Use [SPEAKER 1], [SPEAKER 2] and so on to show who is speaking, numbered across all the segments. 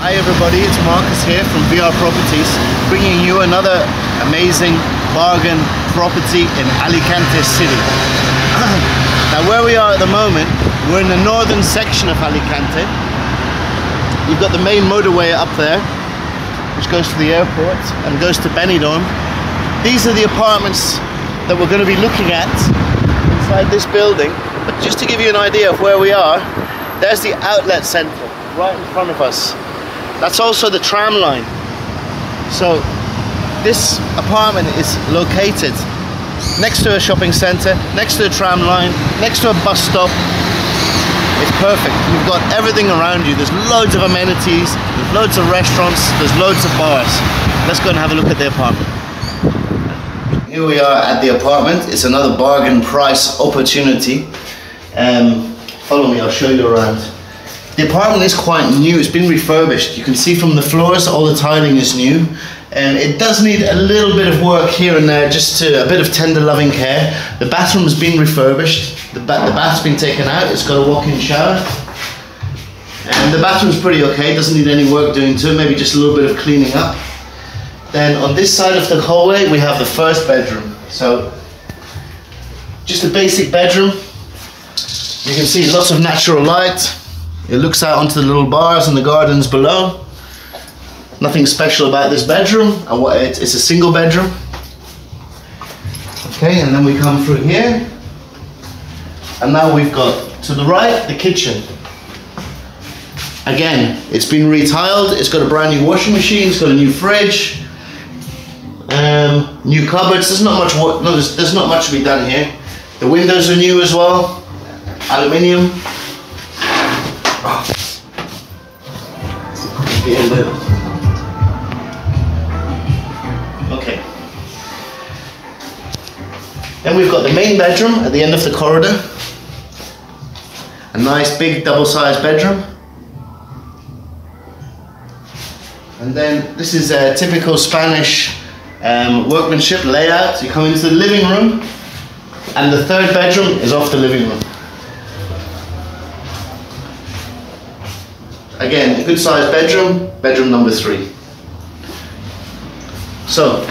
[SPEAKER 1] Hi everybody, it's Marcus here from VR Properties, bringing you another amazing bargain property in Alicante City. now where we are at the moment, we're in the northern section of Alicante. You've got the main motorway up there, which goes to the airport and goes to Benidorm. These are the apartments that we're going to be looking at inside this building. But just to give you an idea of where we are, there's the outlet centre right in front of us. That's also the tram line. So this apartment is located next to a shopping center, next to a tram line, next to a bus stop. It's perfect. You've got everything around you. There's loads of amenities, there's loads of restaurants, there's loads of bars. Let's go and have a look at the apartment. Here we are at the apartment. It's another bargain price opportunity. Um, follow me, I'll show you around. The apartment is quite new, it's been refurbished. You can see from the floors all the tiling is new and it does need a little bit of work here and there, just to, a bit of tender loving care. The bathroom's been refurbished, the, ba the bath's been taken out, it's got a walk-in shower. And the bathroom's pretty okay, doesn't need any work doing to it, maybe just a little bit of cleaning up. Then on this side of the hallway we have the first bedroom. So just a basic bedroom. You can see lots of natural light, it looks out onto the little bars and the gardens below. Nothing special about this bedroom. It's a single bedroom. Okay, and then we come through here. And now we've got to the right the kitchen. Again, it's been retiled. It's got a brand new washing machine. It's got a new fridge. Um, new cupboards. There's not much. No, there's, there's not much to be done here. The windows are new as well. Aluminium. Okay. Then we've got the main bedroom at the end of the corridor. A nice big double-sized bedroom. And then this is a typical Spanish um, workmanship layout. You come into the living room and the third bedroom is off the living room. Again, a good sized bedroom, bedroom number three. So,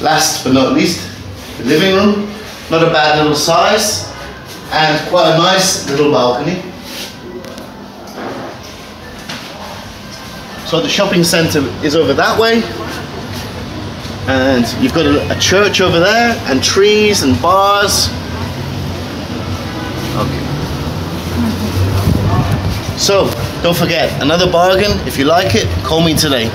[SPEAKER 1] last but not least, the living room. Not a bad little size, and quite a nice little balcony. So the shopping centre is over that way, and you've got a, a church over there, and trees and bars. Okay. So, don't forget, another bargain. If you like it, call me today.